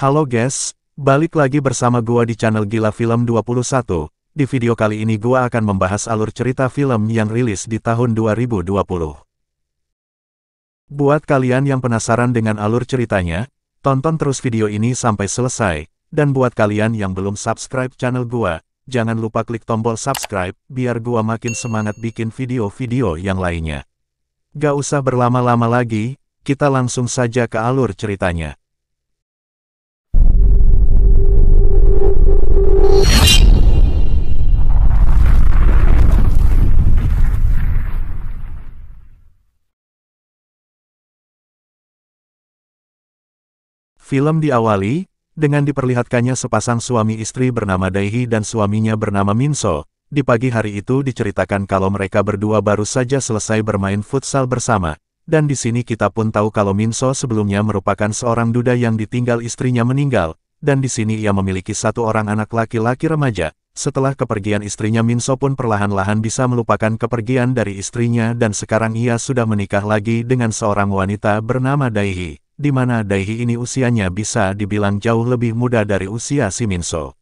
Halo guys, balik lagi bersama gua di channel Gila Film 21. Di video kali ini gua akan membahas alur cerita film yang rilis di tahun 2020. Buat kalian yang penasaran dengan alur ceritanya, tonton terus video ini sampai selesai. Dan buat kalian yang belum subscribe channel gua, jangan lupa klik tombol subscribe, biar gua makin semangat bikin video-video yang lainnya. Gak usah berlama-lama lagi, kita langsung saja ke alur ceritanya. Film diawali, dengan diperlihatkannya sepasang suami istri bernama Daihi dan suaminya bernama Minso. Di pagi hari itu diceritakan kalau mereka berdua baru saja selesai bermain futsal bersama. Dan di sini kita pun tahu kalau Minso sebelumnya merupakan seorang duda yang ditinggal istrinya meninggal. Dan di sini ia memiliki satu orang anak laki-laki remaja. Setelah kepergian istrinya Minso pun perlahan-lahan bisa melupakan kepergian dari istrinya dan sekarang ia sudah menikah lagi dengan seorang wanita bernama Daihi di mana Daihi ini usianya bisa dibilang jauh lebih muda dari usia si Minso.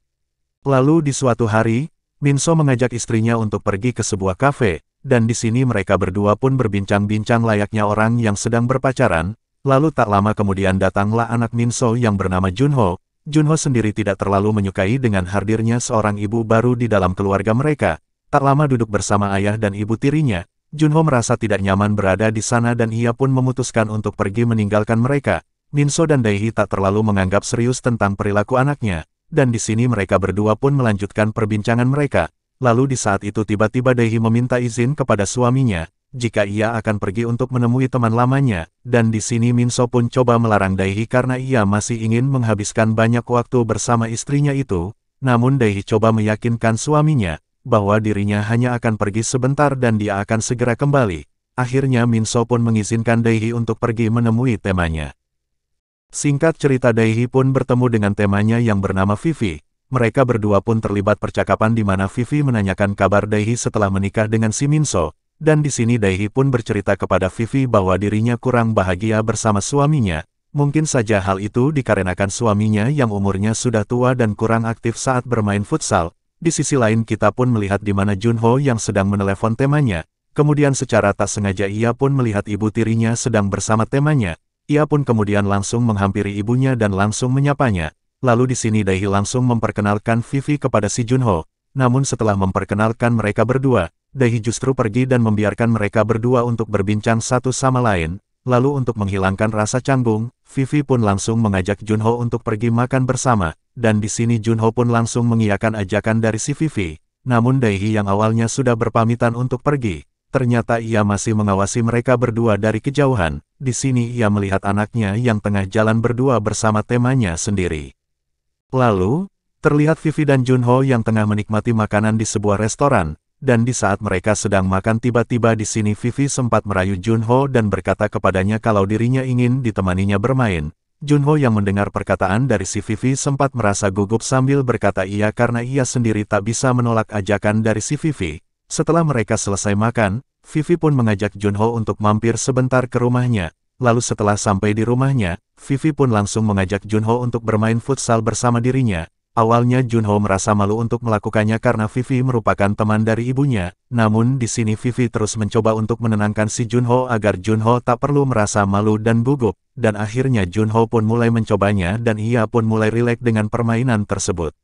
Lalu di suatu hari, Minso mengajak istrinya untuk pergi ke sebuah kafe, dan di sini mereka berdua pun berbincang-bincang layaknya orang yang sedang berpacaran, lalu tak lama kemudian datanglah anak Minso yang bernama Junho. Junho sendiri tidak terlalu menyukai dengan hadirnya seorang ibu baru di dalam keluarga mereka. Tak lama duduk bersama ayah dan ibu tirinya, Junho merasa tidak nyaman berada di sana dan ia pun memutuskan untuk pergi meninggalkan mereka. Minso dan Daihi tak terlalu menganggap serius tentang perilaku anaknya, dan di sini mereka berdua pun melanjutkan perbincangan mereka. Lalu di saat itu tiba-tiba Daihi meminta izin kepada suaminya, jika ia akan pergi untuk menemui teman lamanya, dan di sini Minso pun coba melarang Daihi karena ia masih ingin menghabiskan banyak waktu bersama istrinya itu, namun Daihi coba meyakinkan suaminya, bahwa dirinya hanya akan pergi sebentar dan dia akan segera kembali. Akhirnya Minso pun mengizinkan Daihi untuk pergi menemui temanya. Singkat cerita Daihi pun bertemu dengan temanya yang bernama Vivi. Mereka berdua pun terlibat percakapan di mana Vivi menanyakan kabar Daihi setelah menikah dengan si Minso, dan di sini Daihi pun bercerita kepada Vivi bahwa dirinya kurang bahagia bersama suaminya. Mungkin saja hal itu dikarenakan suaminya yang umurnya sudah tua dan kurang aktif saat bermain futsal, di sisi lain kita pun melihat di mana Junho yang sedang menelepon temanya, kemudian secara tak sengaja ia pun melihat ibu tirinya sedang bersama temanya, ia pun kemudian langsung menghampiri ibunya dan langsung menyapanya, lalu di sini Daihi langsung memperkenalkan Vivi kepada si Junho, namun setelah memperkenalkan mereka berdua, Daihi justru pergi dan membiarkan mereka berdua untuk berbincang satu sama lain, lalu untuk menghilangkan rasa canggung, Vivi pun langsung mengajak Junho untuk pergi makan bersama, dan di sini Junho pun langsung mengiyakan ajakan dari si Vivi. Namun Daihi yang awalnya sudah berpamitan untuk pergi, ternyata ia masih mengawasi mereka berdua dari kejauhan. Di sini ia melihat anaknya yang tengah jalan berdua bersama temanya sendiri. Lalu, terlihat Vivi dan Junho yang tengah menikmati makanan di sebuah restoran, dan di saat mereka sedang makan tiba-tiba di sini Vivi sempat merayu Junho dan berkata kepadanya kalau dirinya ingin ditemaninya bermain. Junho yang mendengar perkataan dari si Vivi sempat merasa gugup sambil berkata iya karena ia sendiri tak bisa menolak ajakan dari si Vivi. Setelah mereka selesai makan, Vivi pun mengajak Junho untuk mampir sebentar ke rumahnya. Lalu setelah sampai di rumahnya, Vivi pun langsung mengajak Junho untuk bermain futsal bersama dirinya. Awalnya Junho merasa malu untuk melakukannya karena Vivi merupakan teman dari ibunya, namun di sini Vivi terus mencoba untuk menenangkan si Junho agar Junho tak perlu merasa malu dan gugup, dan akhirnya Junho pun mulai mencobanya dan ia pun mulai rileks dengan permainan tersebut.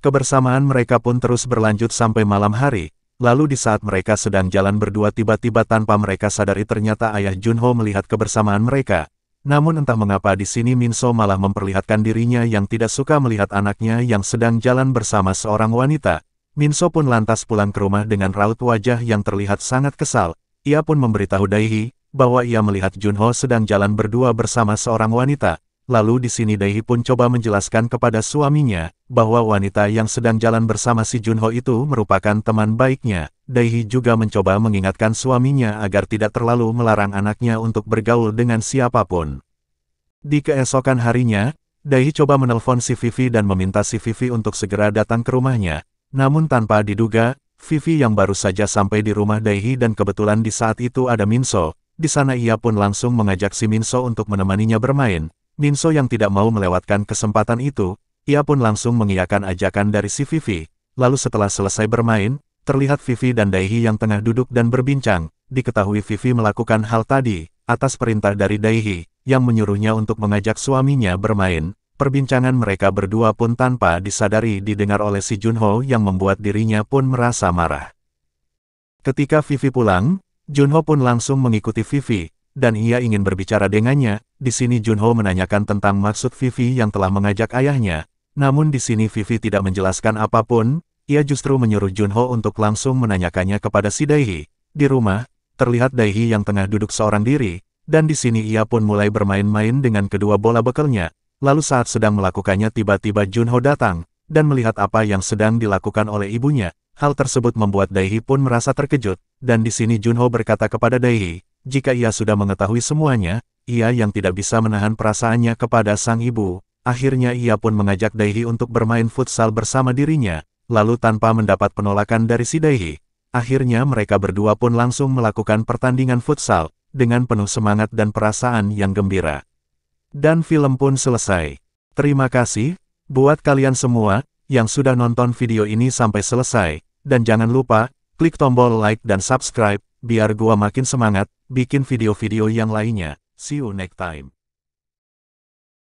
Kebersamaan mereka pun terus berlanjut sampai malam hari, lalu di saat mereka sedang jalan berdua tiba-tiba tanpa mereka sadari ternyata ayah Junho melihat kebersamaan mereka, namun entah mengapa di sini Minso malah memperlihatkan dirinya yang tidak suka melihat anaknya yang sedang jalan bersama seorang wanita. Minso pun lantas pulang ke rumah dengan raut wajah yang terlihat sangat kesal. Ia pun memberitahu Daihi, bahwa ia melihat Junho sedang jalan berdua bersama seorang wanita. Lalu di sini Daihi pun coba menjelaskan kepada suaminya, bahwa wanita yang sedang jalan bersama si Junho itu merupakan teman baiknya. Daihi juga mencoba mengingatkan suaminya agar tidak terlalu melarang anaknya untuk bergaul dengan siapa pun. Di keesokan harinya, Daihi coba menelpon si Vivi dan meminta si Vivi untuk segera datang ke rumahnya. Namun tanpa diduga, Vivi yang baru saja sampai di rumah Daihi dan kebetulan di saat itu ada Minso, di sana ia pun langsung mengajak si Minso untuk menemaninya bermain, Minso yang tidak mau melewatkan kesempatan itu, ia pun langsung mengiyakan ajakan dari si Vivi. Lalu setelah selesai bermain, terlihat Vivi dan Daihi yang tengah duduk dan berbincang. Diketahui Vivi melakukan hal tadi, atas perintah dari Daihi, yang menyuruhnya untuk mengajak suaminya bermain. Perbincangan mereka berdua pun tanpa disadari didengar oleh si Junho yang membuat dirinya pun merasa marah. Ketika Vivi pulang, Junho pun langsung mengikuti Vivi, dan ia ingin berbicara dengannya. Di sini Junho menanyakan tentang maksud Vivi yang telah mengajak ayahnya. Namun di sini Vivi tidak menjelaskan apa pun, ia justru menyuruh Junho untuk langsung menanyakannya kepada si Daihi. Di rumah, terlihat Daihi yang tengah duduk seorang diri, dan di sini ia pun mulai bermain-main dengan kedua bola bekelnya. Lalu saat sedang melakukannya tiba-tiba Junho datang, dan melihat apa yang sedang dilakukan oleh ibunya. Hal tersebut membuat Daihi pun merasa terkejut, dan di sini Junho berkata kepada Daihi, jika ia sudah mengetahui semuanya, ia yang tidak bisa menahan perasaannya kepada sang ibu. Akhirnya ia pun mengajak Daihi untuk bermain futsal bersama dirinya, lalu tanpa mendapat penolakan dari si Daihi. Akhirnya mereka berdua pun langsung melakukan pertandingan futsal, dengan penuh semangat dan perasaan yang gembira. Dan film pun selesai. Terima kasih, buat kalian semua, yang sudah nonton video ini sampai selesai, dan jangan lupa, klik tombol like dan subscribe, biar gua makin semangat, bikin video-video yang lainnya. See you next time.